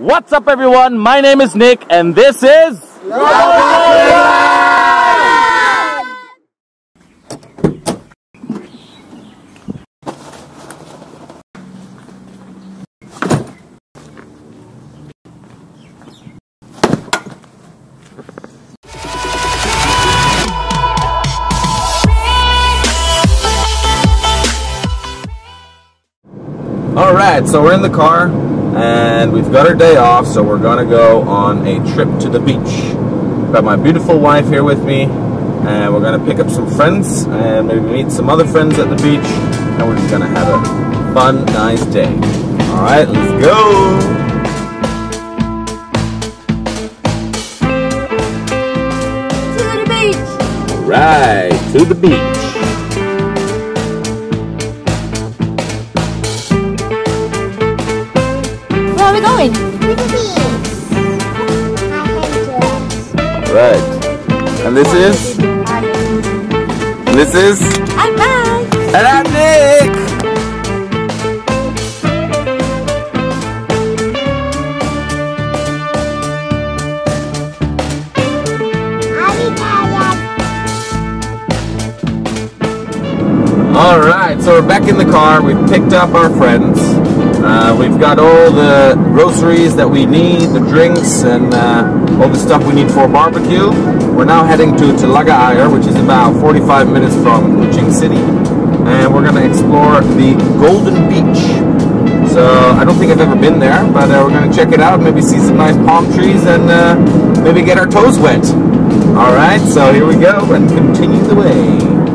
What's up, everyone? My name is Nick, and this is. All right, so we're in the car and we've got our day off, so we're gonna go on a trip to the beach. Got my beautiful wife here with me, and we're gonna pick up some friends and maybe meet some other friends at the beach, and we're just gonna have a fun, nice day. All right, let's go. To the beach. Right to the beach. Right. And this is, this is, I'm back. and I'm Nick. All right, so we're back in the car. We've picked up our friends. Uh, we've got all the groceries that we need, the drinks, and uh, all the stuff we need for barbecue. We're now heading to Telaga Air, which is about 45 minutes from Kuching City, and we're going to explore the Golden Beach. So I don't think I've ever been there, but uh, we're going to check it out. Maybe see some nice palm trees and uh, maybe get our toes wet. All right, so here we go and continue the way.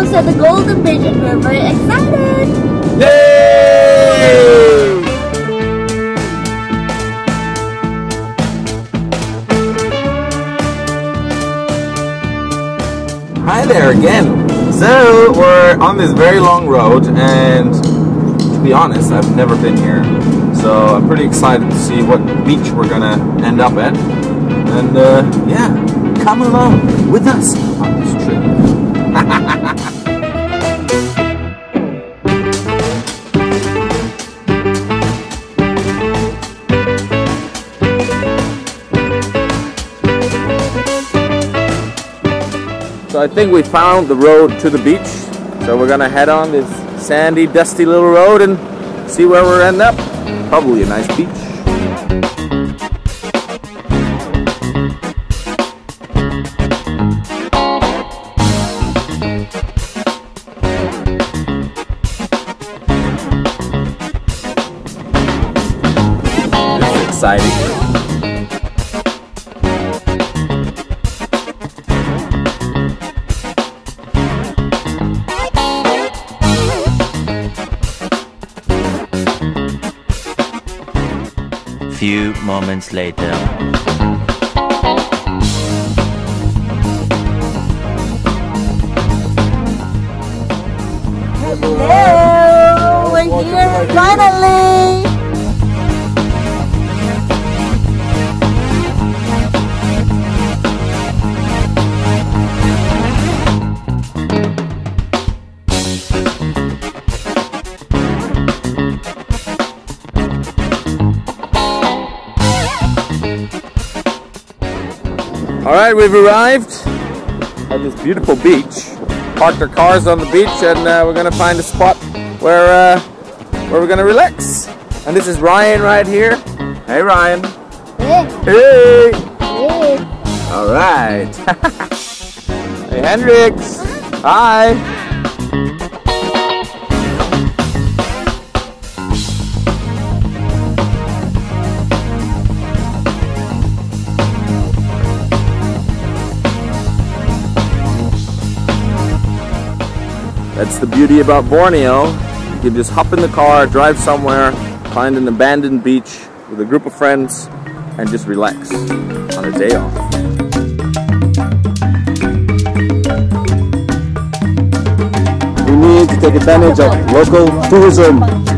Almost at the Golden and we're very excited. Yay! Hi there again. So we're on this very long road, and to be honest, I've never been here. So I'm pretty excited to see what beach we're gonna end up at. And uh, yeah, come along with us on this trip. So I think we found the road to the beach. So we're gonna head on this sandy, dusty little road and see where we're end up. Probably a nice beach. Few moments later. All right, we've arrived on this beautiful beach. Parked our cars on the beach, and uh, we're gonna find a spot where uh, where we're gonna relax. And this is Ryan right here. Hey, Ryan. Hey, Hey. hey. All right. hey, Hendrix. Hi. That's the beauty about Borneo. You can just hop in the car, drive somewhere, find an abandoned beach with a group of friends, and just relax on a day off. We need to take advantage of local tourism.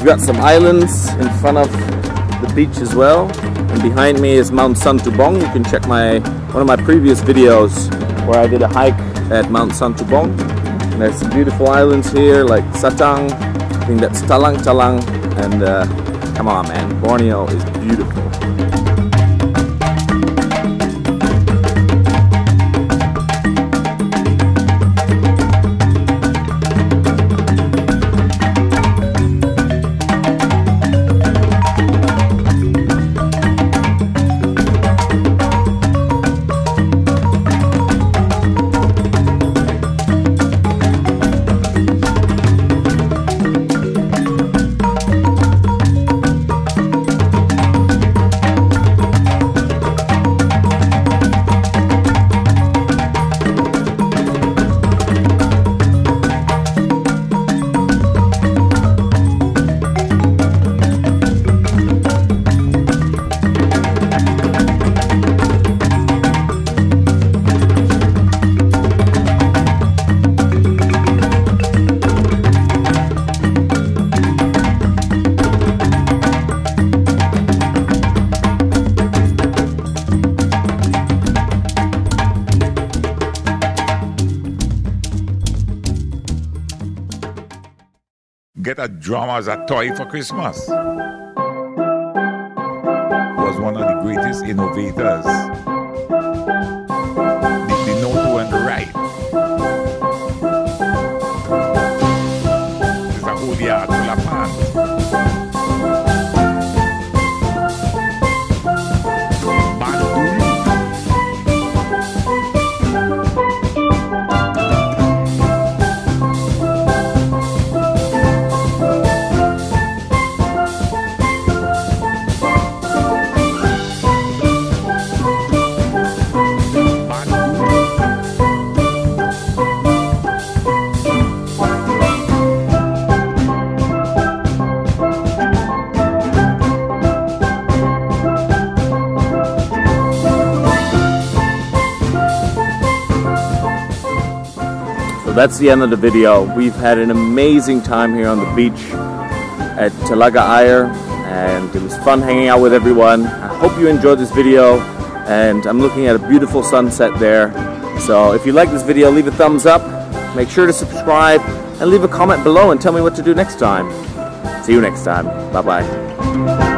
We've got some islands in front of the beach as well. And behind me is Mount Santubong. You can check my one of my previous videos where I did a hike at Mount Santubong. And there's some beautiful islands here like Satang, I think that's Talang Talang, and uh, come on man, Borneo is beautiful. Get a drum as a toy for Christmas. Was one of the greatest innovators. That's the end of the video. We've had an amazing time here on the beach at Telaga Air and it was fun hanging out with everyone. I hope you enjoyed this video and I'm looking at a beautiful sunset there. So if you like this video, leave a thumbs up, make sure to subscribe and leave a comment below and tell me what to do next time. See you next time. Bye bye.